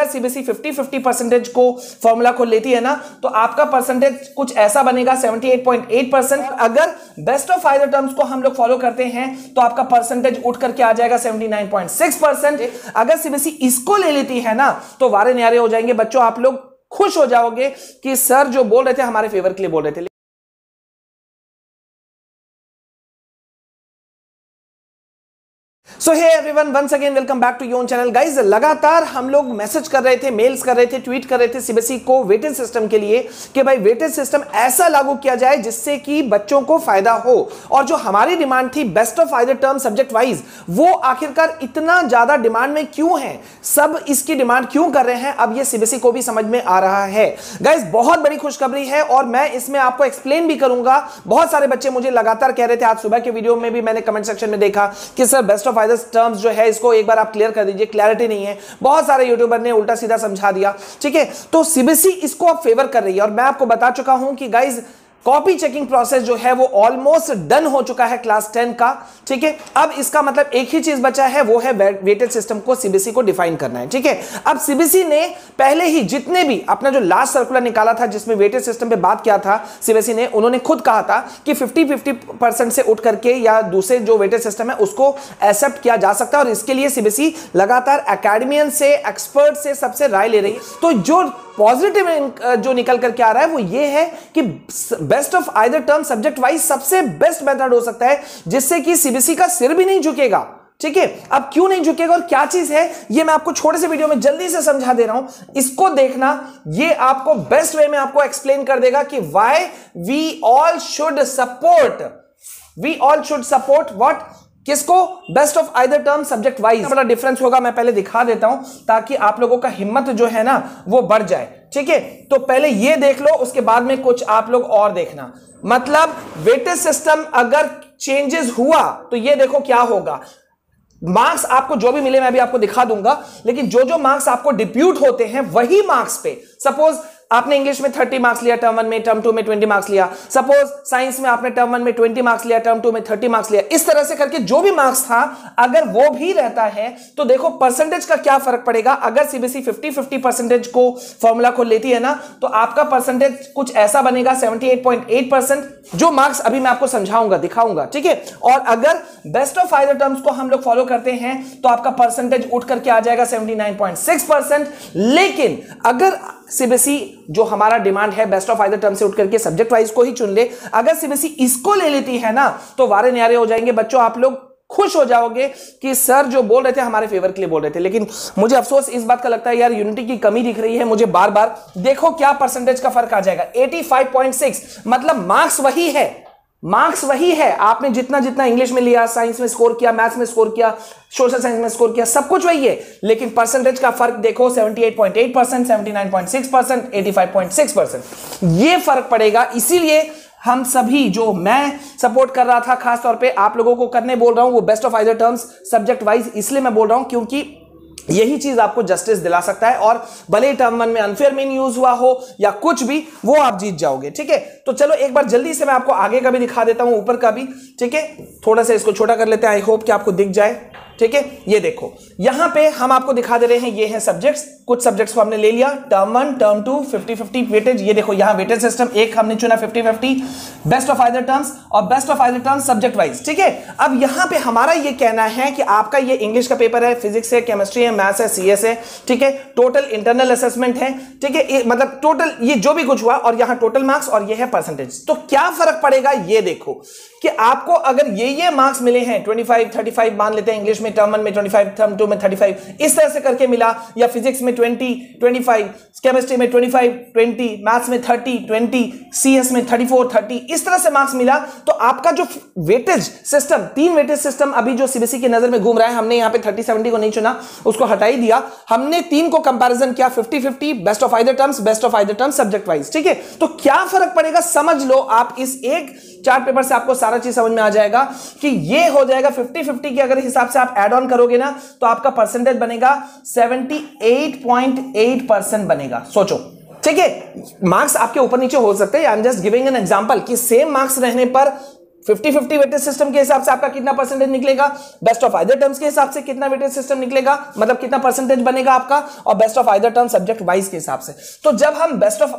अगर CBSE 50 50 percentage को formula को लेती है ना तो आपका परसेंटेज कुछ ऐसा बनेगा 78.8 परसेंट अगर बेस्ट ऑफ़ फाइदर टर्म्स को हम लोग फॉलो करते हैं तो आपका परसेंटेज उठ करके आ जाएगा 79.6 परसेंट अगर सीबीएसई इसको ले लेती है ना तो वारे न्यारे हो जाएँगे। बच्चों आप लोग खुश हो जाओगे कि सर जो बोल रहे थे हमारे फेवर के लिए बोल रहे थे। So hey everyone once again welcome back to your channel guys लगातार हम लोग मैसेज कर रहे थे मेल्स कर रहे थे ट्वीट कर रहे थे सीबीएसई को वेटेज सिस्टम के लिए कि भाई वेटेज सिस्टम ऐसा लागू किया जाए जिससे कि बच्चों को फ़ायदा हो। और जो हमारी डिमांड थी best of either term subject wise वो आखिरकार इतना ज़्यादा डिमांड में क्यों है? सब इसकी डिमांड क्यों कर रहे हैं? अब ये सीबीएसई को भी समझ में आ रहा है। गाइज़ बहुत बड़ी खुशखबरी है और मैं इसमें आपको एक्सप्लेन भी करूँगा। बहुत सारे बच्चे मुझे लगातार कह रहे थे आज सुबह के वीडियो में भी मैंने कमेंट सेक्शन में देखा कि sir best of either terms जो है, इसको एक बार आप क्लियर कर दीजिए क्लैरिटी नहीं है। बहुत सारे यूट्यूबर ने उल्टा सीधा समझा दिया। ठीक है? तो सीबीएसई इसको आप फेवर कर रही है। और मैं आपको बता चुका हूँ कि गाइज़ कॉपी चेकिंग प्रोसेस जो है वो ऑलमोस्ट डन हो चुका है क्लास टेन का, ठीक है? अब इसका मतलब एक ही चीज़ बचा है, वो है वेटेड सिस्टम को सीबीएसई को डिफाइन करना है, ठीक है? अब सीबीएसई ने पहले ही जितने भी अपना जो लास्ट सर्कुलर निकाला था, जिसमें वेटेड सिस्टम पे बात किया था सीबीएसई ने, उन्होंने खुद कहा था कि 50 50 परसेंट से उठ करके या दूसरे जो वेटेड सिस्टम है, उसको एक्सेप्ट किया जा सकता है और इसके लिए सीबीसी लगातार अकेडमियन से एक्सपर्ट से सबसे राय ले रही है। तो जो पॉजिटिव जो निकल करके आ रहा है, वो ये है कि best of either term subject wise सबसे बेस्ट मेथड हो सकता है, जिससे कि सीबीसी का सिर भी नहीं झुकेगा। ठीक है? अब क्यों नहीं झुकेगा और क्या चीज़ है, ये मैं आपको छोटे से वीडियो में जल्दी से समझा दे रहा हूँ। इसको देखना, ये आपको बेस्ट वे में आपको एक्सप्लेन कर देगा कि why we all should support we all should support what किसको? Best of either term subject wise बड़ा डिफरेंस होगा, मैं पहले दिखा देता हूँ, ताकि आप लोगों का हिम्मत जो है ना, वो बढ़ जाए। ठीक है? तो पहले ये देख लो, उसके बाद में कुछ आप लोग और देखना। मतलब वेटेज सिस्टम अगर चेंजेस हुआ तो ये देखो क्या होगा। मार्क्स आपको जो भी मिले, मैं भी आपको दिखा दूँगा, लेकिन जो जो मार्क्स आपको डिप्यूट होते हैं, वही मार्क्स पे। सपोज़ आपने इंग्लिश में थर्टी मार्क्स लिया टर्म वन में टर्म टू में ट्वेंटी मार्क्स लिया। सपोज़ साइंस में आपने टर्म वन में ट्वेंटी मार्क्स लिया टर्म टू में थर्टी मार्क्स लिया। इस तरह से करके जो भी मार्क्स था, अगर वो भी रहता है तो देखो परसेंटेज का क्या फ़र्क पड़ेगा? अगर सीबीएसई फिफ्टी फिफ्टी परसेंटेज को फॉर्मूला को लेती है ना तो आपका परसेंटेज कुछ ऐसा बनेगा सेवेंटी जो मार्क्स अभी मैं आपको समझाऊँगा, दिखाऊँगा, ठीक है? और अगर बेस्ट ऑफ़ फाइदर टर्म्स को हम लोग फॉलो करते हैं तो आपका परसेंटेज उठ करके आ जाएगा सेवेंटी लेकिन अगर सीबीएसई जो हमारा डिमांड है बेस्ट ऑफ़ आइदर टर्म से उठ करके सब्जेक्ट वाइज को ही चुन ले। अगर सीबीएसई इसको ले लेती है ना तो वारे न्यारे हो जाएँगे। बच्चों, आप लोग खुश हो जाओगे कि सर जो बोल रहे थे, हमारे फेवर के लिए बोल रहे थे। लेकिन मुझे अफसोस, इस बात का लगता है, यार यूनिटी की कमी दिख रही है मुझे बार बार देखो क्या परसेंटेज का फ़र्क आ जाएगा। 85.6 मतलब मार्क्स वही है। मार्क्स वही है। आपने जितना जितना इंग्लिश में लिया साइंस में स्कोर किया मैथ्स में स्कोर किया सोशल साइंस में स्कोर किया, सब कुछ वही है। लेकिन परसेंटेज का फ़र्क देखो 78.8 percent seventy percent eighty percent ये फ़र्क पड़ेगा। इसीलिए हम सभी जो मैं सपोर्ट कर रहा था खास तौर पे आप लोगों को करने बोल रहा हूँ, वो best of either terms subject wise इसलिए मैं बोल रहा हूँ, क्योंकि यही चीज़ आपको जस्टिस दिला सकता है और भले ही टर्म वन में अनफेयर मीन यूज़ हुआ हो या कुछ भी, वो आप जीत जाओगे, ठीक है? तो चलो, एक बार जल्दी से मैं आपको आगे का भी दिखा देता हूँ, ऊपर का भी, ठीक है? थोड़ा सा इसको छोटा कर लेते हैं आई होप कि आपको दिख जाए। ठीक है? ये देखो। यहाँ पे हम आपको दिखा दे रहे हैं, ये हैं सब्जेक्ट्स कुछ सब्जेक्ट्स को हमने ले लिया। Term one term two fifty fifty weightage ये देखो, यहाँ वेटेज सिस्टम एक हमने चुना fifty fifty best of either terms और best of either terms subject wise ठीक है? अब यहाँ पे हमारा ये कहना है कि आपका ये इंग्लिश का पेपर है फिजिक्स है केमिस्ट्री है मैथ्स है सीएस है, ठीक है? टोटल इंटरनल असेसमेंट है, ठीक है? मतलब टोटल ये जो भी कुछ हुआ और यहाँ टोटल मार्क्स और ये है परसेंटेज तो क्या फ़र्क पड़ेगा? ये देखो। कि आपको अगर ये ये मार्क्स मिले हैं 25 35 मान लेते हैं इंग्लिश में टर्म में 25 टर्म टू में 35 इस तरह से करके मिला, या फिजिक्स में 20 25 केमिस्ट्री में 25 20 मैथ्स में 30 20 सीएस में 34 30 इस तरह से मार्क्स मिला तो आपका जो वेटेज सिस्टम तीन वेटेज सिस्टम अभी जो सीबीएसई की नज़र में घूम रहा है, हमने यहाँ पे 30 70 को नहीं चुना, उसको हटा ही दिया, हमने तीन को कंपेरिजन किया 50 50 best of either terms best of either terms subject wise ठीक है? तो क्या फ़र्क पड़ेगा? समझ लो आप इस एक चार्ट पेपर से आपको सारा चीज़ समझ में आ जाएगा कि ये हो जाएगा 50 50 के अगर हिसाब से आप एड ऑन करोगे ना तो आपका परसेंटेज बनेगा 78.8 परसेंट बनेगा। सोचो, ठीक है? मार्क्स आपके ऊपर नीचे हो सकते हैं। I am just giving an example कि सेम मार्क्स रहने पर फिफ्टी फिफ्टी वेटेज सिस्टम के हिसाब से आपका कितना परसेंटेज निकलेगा? बेस्ट ऑफ़ आइदर टर्म्स के हिसाब से कितना वेटेज सिस्टम निकलेगा? मतलब कितना परसेंटेज बनेगा आपका? और best of either term subject wise के हिसाब से। तो जब हम बेस्ट ऑफ़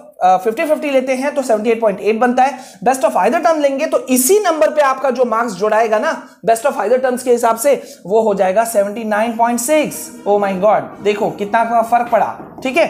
फिफ्टी फिफ्टी लेते हैं तो 78.8 बनता है। बेस्ट ऑफ़ आइदर टर्म लेंगे तो इसी नंबर पर आपका जो मार्क्स जोड़ाएगा ना बेस्ट ऑफ़ आइदर टर्म्स के हिसाब से, वो हो जाएगा 79.6 ओ माय गॉड देखो कितना फ़र्क पड़ा, ठीक है?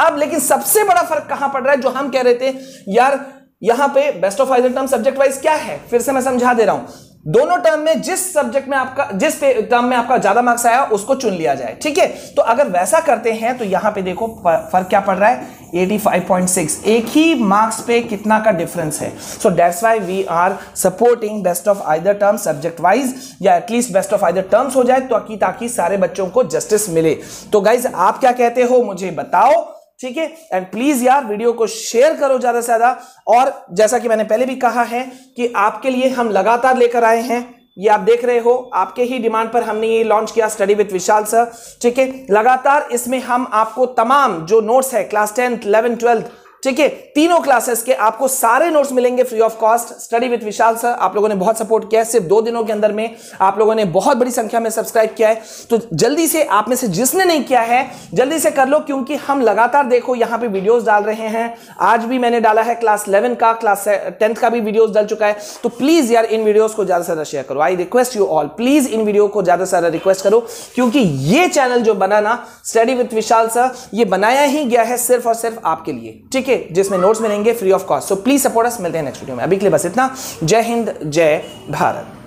अब लेकिन सबसे बड़ा फ़र्क कहाँ पड़ रहा है, जो हम कह रहे थे, यार यहाँ पे best of either term subject wise क्या है? फिर से मैं समझा दे रहा हूँ। दोनों टर्म में जिस सब्जेक्ट में आपका, जिस टर्म में आपका ज़्यादा मार्क्स आया, उसको चुन लिया जाए, ठीक है? तो अगर वैसा करते हैं तो यहाँ पे देखो फ़र्क क्या पड़ रहा है? 85.6 एक ही मार्क्स पे कितना का डिफरेंस है? So that's why we are supporting best of either term subject wise या at least best of either terms हो जाए तो ताकि सारे बच्चों को जस्टिस मिले। तो गाइज़ आप क्या कहते हो? मुझे बताओ। ठीक है? एंड प्लीज़ यार वीडियो को शेयर करो ज़्यादा से ज़्यादा। और जैसा कि मैंने पहले भी कहा है कि आपके लिए हम लगातार लेकर आए हैं। ये आप देख रहे हो, आपके ही डिमांड पर हमने ये लॉन्च किया स्टडी विद विशाल सर ठीक है? लगातार इसमें हम आपको तमाम जो नोट्स है क्लास टेंथ इलेवन ट्वेल्थ ठीक है, तीनों क्लासेस के आपको सारे नोट्स मिलेंगे free of cost study with Vishal sir आप लोगों ने बहुत सपोर्ट किया है, सिर्फ़ दो दिनों के अंदर में आप लोगों ने बहुत बड़ी संख्या में सब्सक्राइब किया है। तो जल्दी से आप में से जिसने नहीं किया है, जल्दी से कर लो, क्योंकि हम लगातार देखो, यहाँ पे वीडियोस डाल रहे हैं। आज भी मैंने डाला है क्लास इलेवन का क्लास टेंथ का भी वीडियोस डाल चुका है। तो प्लीज़ यार, इन वीडियोज़ को ज़्यादा से ज़्यादा शेयर करो। I request you all please in video को ज़्यादा से ज़्यादा रिक्वेस्ट करो, क्योंकि ये चैनल जो बनाना स्टडी विथ विशाल सर ये बनाया ही गया है सिर्फ़ और सिर्फ़ आपके लिए। ठीक है? जिसमें नोट्स मिलेंगे free of cost so please support us मिलते हैं नेक्स्ट वीडियो में. अभी के लिए बस इतना. जय हिंद, जय भारत.